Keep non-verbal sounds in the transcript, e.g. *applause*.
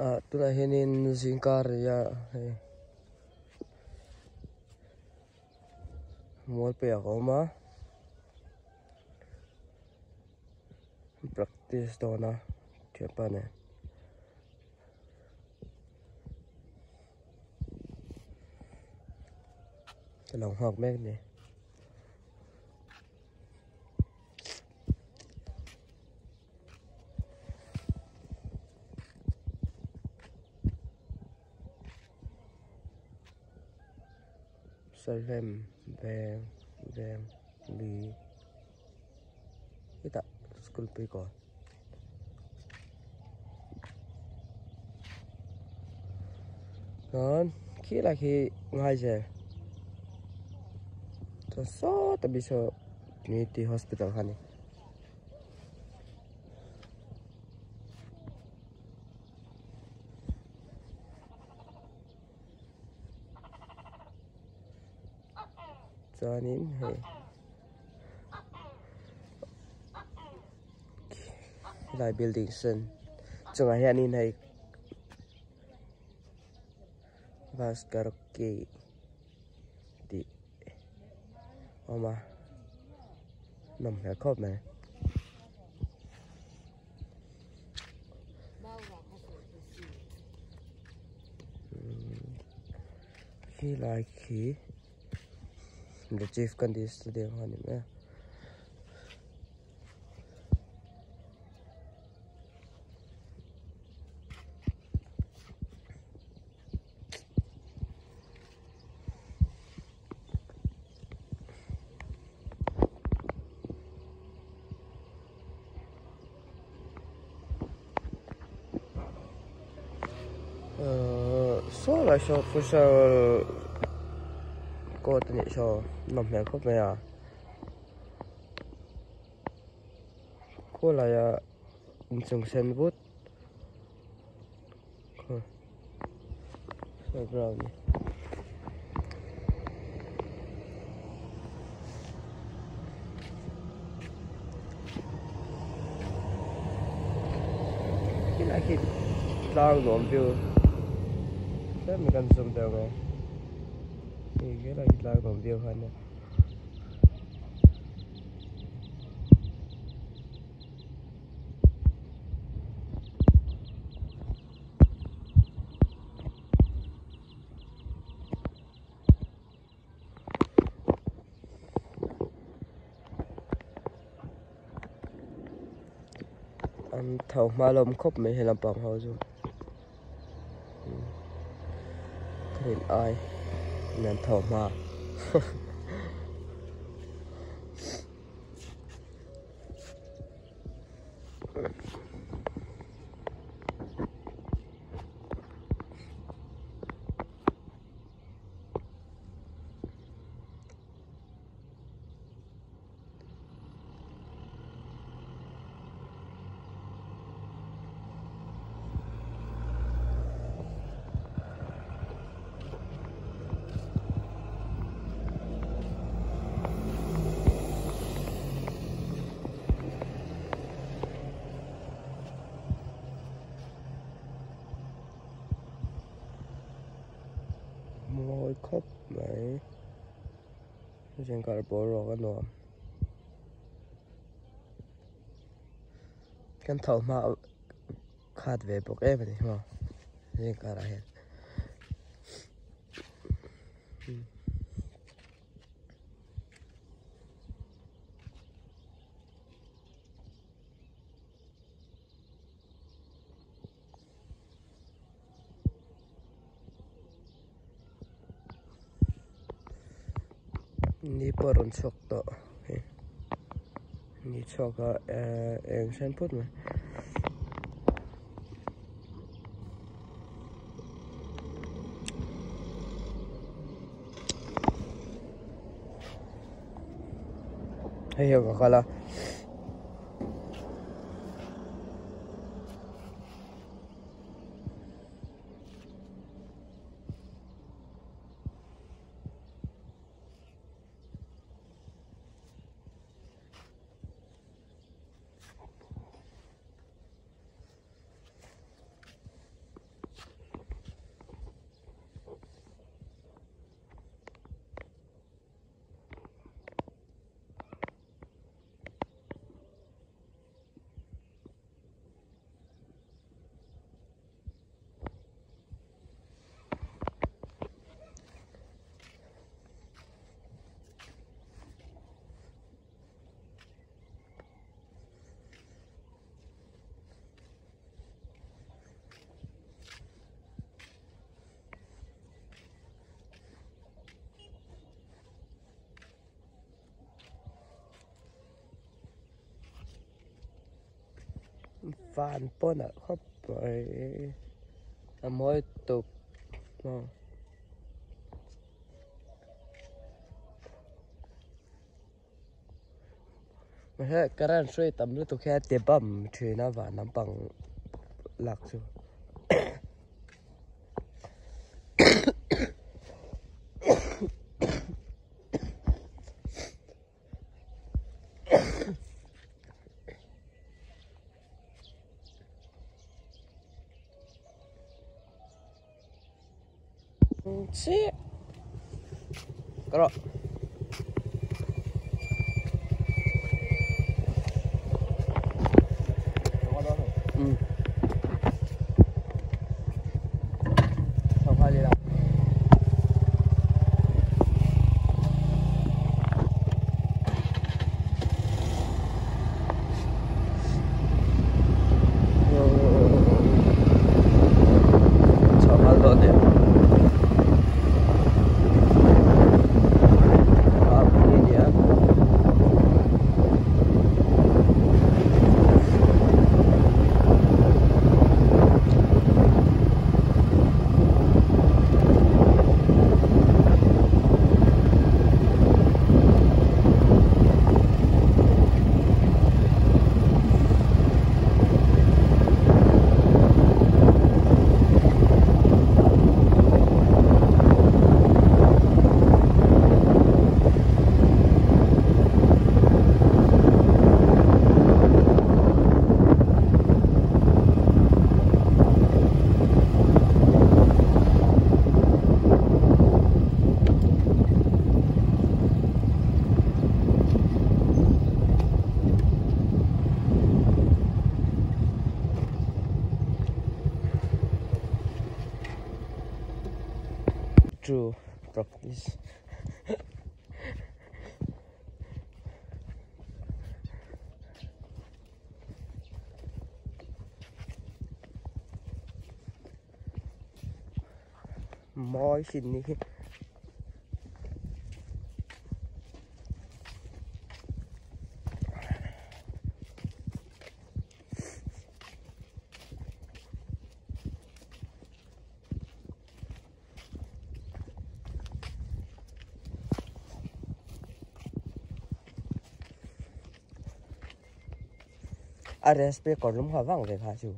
Ah, uh, tulahinin singkarya eh. mulpi ako ya, ma practice nah. daw na Japan eh Talong hog mek ni. Về lì cái tạ school pay còn ngon khi là khi ngay giờ cho số tại vì hospital hani chuanin hei lại building sen chungah hianin hei Vascar ke ti mà. Nằm hẻ khóc này ừ. khi lại khi. the chief condition to them anime. Uh, so, I shall for sure. こうやってね、そう。Cô tự nhiên cho nằm mẹ khóc mẹ à cô là dùng sen vút, sao brown nhỉ cái này khi đang gồm view thế mình cần dùng được này. Thì cái này là còn view hơn thầu ma lông khóc mấy hay làm bằng hầu rồi. Ừ. Cái ai? Nên thầu ma. *laughs* ngồi khóc mấy trên cả bộ rồi cái nọ cái thầu mà khát về bộ em này mà trên cả là hết. Ni poron chok to ni choka eng sen put hay hiểu cả kala fan pona à a molto no mà mà cái ran suy tầm nữa tôi khai tiệm bầm chuyện nó và nắm bằng lạc rồi. ち。から。Properties. Moi à đây RSP còn lúng hoa vàng về phá chủ